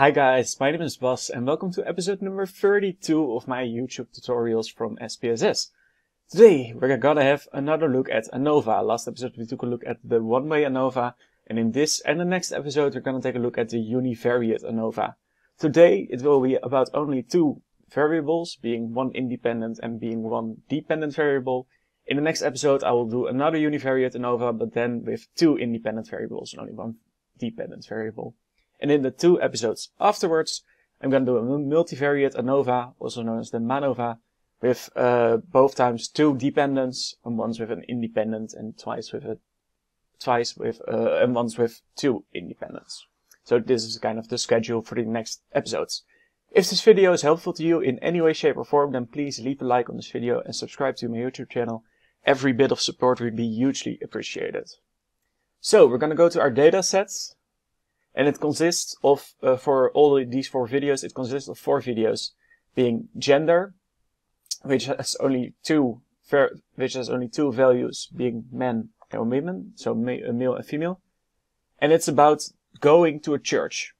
Hi guys, my name is Bas and welcome to episode number 32 of my YouTube tutorials from SPSS. Today we're gonna have another look at ANOVA. Last episode we took a look at the one-way ANOVA and in this and the next episode we're gonna take a look at the univariate ANOVA. Today it will be about only two variables, being one independent and being one dependent variable. In the next episode I will do another univariate ANOVA but then with two independent variables and only one dependent variable. And in the two episodes afterwards, I'm going to do a multivariate ANOVA, also known as the MANOVA, with uh, both times two dependents, and once with an independent, and twice with a twice with uh, and once with two independents. So this is kind of the schedule for the next episodes. If this video is helpful to you in any way, shape, or form, then please leave a like on this video and subscribe to my YouTube channel. Every bit of support would be hugely appreciated. So we're going to go to our data sets and it consists of, uh, for all these four videos, it consists of four videos being gender, which has only two, which has only two values being men and women, so ma- male and female. And it's about going to a church.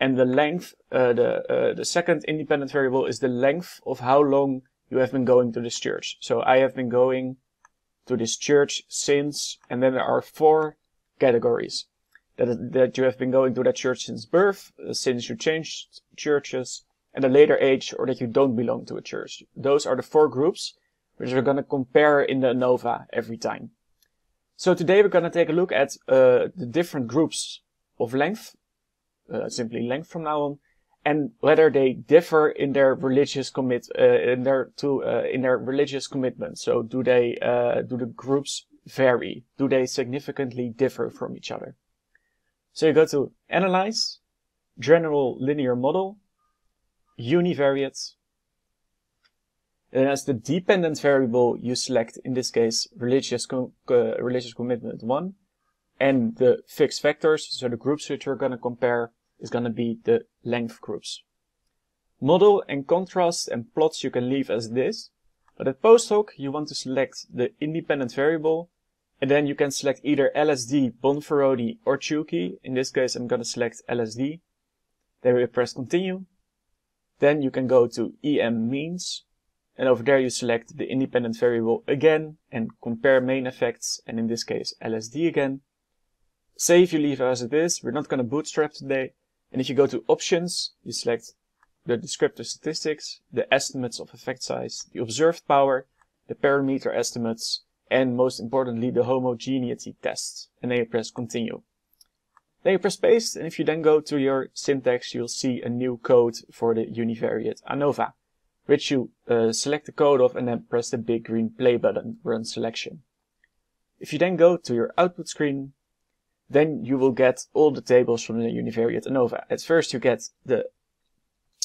And the length, uh, the, uh, the second independent variable is the length of how long you have been going to this church. So I have been going to this church since, and then there are four categories that, that you have been going to that church since birth, uh, since you changed churches, at a later age, or that you don't belong to a church. Those are the four groups which we're going to compare in the ANOVA every time. So today we're going to take a look at uh, the different groups of length, uh, simply length from now on, and whether they differ in their religious commit uh, in their to uh, in their religious commitment. So do they uh, do the groups vary? Do they significantly differ from each other? So you go to Analyze, General Linear Model, Univariate. And as the dependent variable, you select, in this case, religious, com uh, religious commitment 1. And the fixed factors, so the groups which we're going to compare, is going to be the length groups. Model and contrast and plots you can leave as this. But at post hoc, you want to select the independent variable and then you can select either LSD, Bonferroni, or Tukey. In this case, I'm going to select LSD. Then we press continue. Then you can go to EM means. And over there you select the independent variable again and compare main effects. And in this case, LSD again. Save you leave as it is. We're not going to bootstrap today. And if you go to options, you select the descriptive statistics, the estimates of effect size, the observed power, the parameter estimates, and most importantly the homogeneity test. And then you press continue. Then you press paste and if you then go to your syntax you'll see a new code for the univariate ANOVA, which you uh, select the code of and then press the big green play button, run selection. If you then go to your output screen, then you will get all the tables from the univariate ANOVA. At first you get the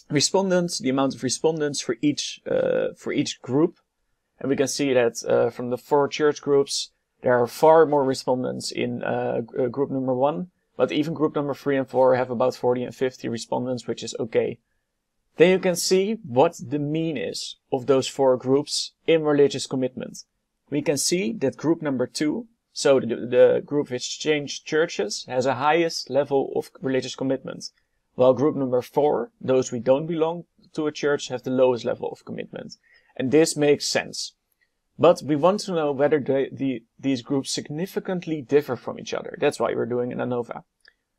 respondents, the amount of respondents for each, uh, for each group and we can see that uh, from the four church groups, there are far more respondents in uh, uh, group number one, but even group number three and four have about 40 and 50 respondents, which is okay. Then you can see what the mean is of those four groups in religious commitment. We can see that group number two, so the, the group which changed churches, has a highest level of religious commitment, while group number four, those we don't belong to a church, have the lowest level of commitment and this makes sense. But we want to know whether the, the, these groups significantly differ from each other. That's why we're doing an ANOVA.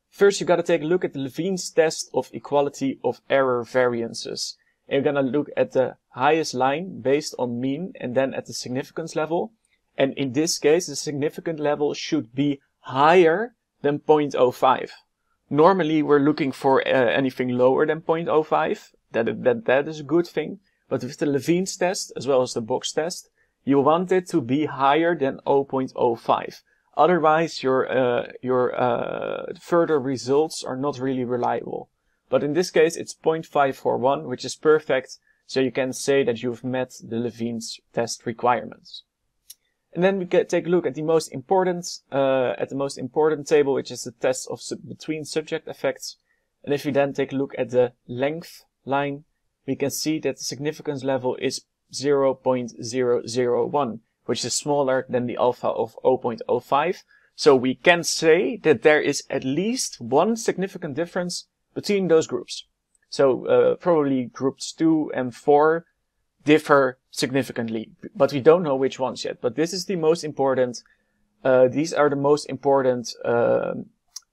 First, you've gotta take a look at the Levene's test of equality of error variances. And you're gonna look at the highest line based on mean and then at the significance level. And in this case, the significant level should be higher than 0.05. Normally, we're looking for uh, anything lower than 0.05. That, that, that is a good thing. But with the Levene's test, as well as the box test, you want it to be higher than 0.05. Otherwise, your, uh, your uh, further results are not really reliable. But in this case, it's 0.541, which is perfect. So you can say that you've met the Levene's test requirements. And then we can take a look at the most important, uh, at the most important table, which is the test of sub between subject effects. And if you then take a look at the length line, we can see that the significance level is 0.001, which is smaller than the alpha of 0.05. So we can say that there is at least one significant difference between those groups. So uh, probably groups 2 and 4 differ significantly, but we don't know which ones yet. But this is the most important, uh, these are the most important uh,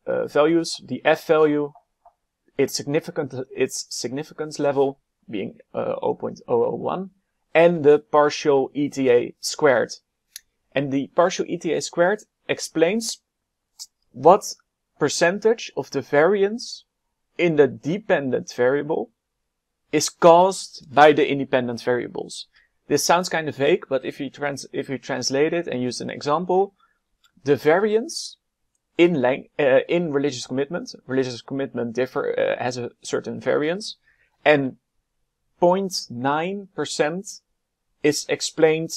uh values. The F value, its significant, its significance level being uh, 0.001, and the partial ETA squared. And the partial ETA squared explains what percentage of the variance in the dependent variable is caused by the independent variables. This sounds kind of vague, but if you trans if you translate it and use an example, the variance in length, uh, in religious commitment, religious commitment differ uh, has a certain variance, and 0.9% is explained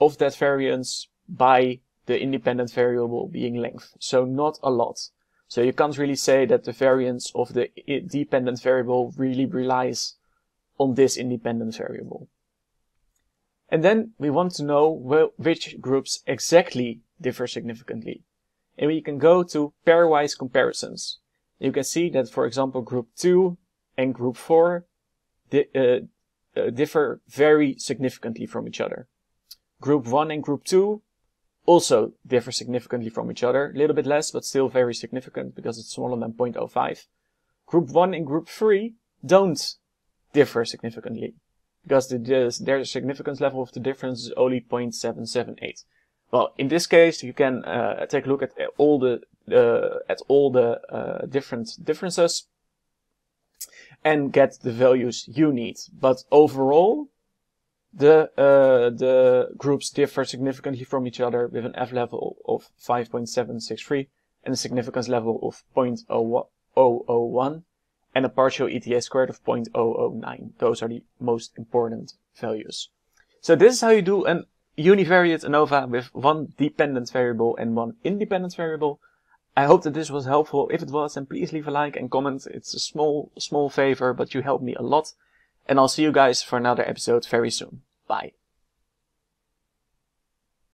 of that variance by the independent variable being length. So not a lot. So you can't really say that the variance of the dependent variable really relies on this independent variable. And then we want to know which groups exactly differ significantly. And we can go to pairwise comparisons. You can see that, for example, group 2 and group 4 di uh, uh, differ very significantly from each other. Group 1 and group 2 also differ significantly from each other. A little bit less, but still very significant because it's smaller than 0.05. Group 1 and Group 3 don't differ significantly because the, the, their significance level of the difference is only 0.778. Well, in this case, you can uh, take a look at all the uh, at all the uh, different differences and get the values you need. But overall, the, uh, the groups differ significantly from each other with an F level of 5.763 and a significance level of 0.001 and a partial ETA squared of 0.009. Those are the most important values. So this is how you do an univariate ANOVA with one dependent variable and one independent variable. I hope that this was helpful. If it was, then please leave a like and comment. It's a small, small favor, but you help me a lot. And I'll see you guys for another episode very soon. Bye.